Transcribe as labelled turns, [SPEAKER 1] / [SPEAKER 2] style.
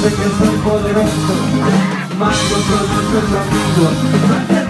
[SPEAKER 1] Dice que más poderoso que el amigo.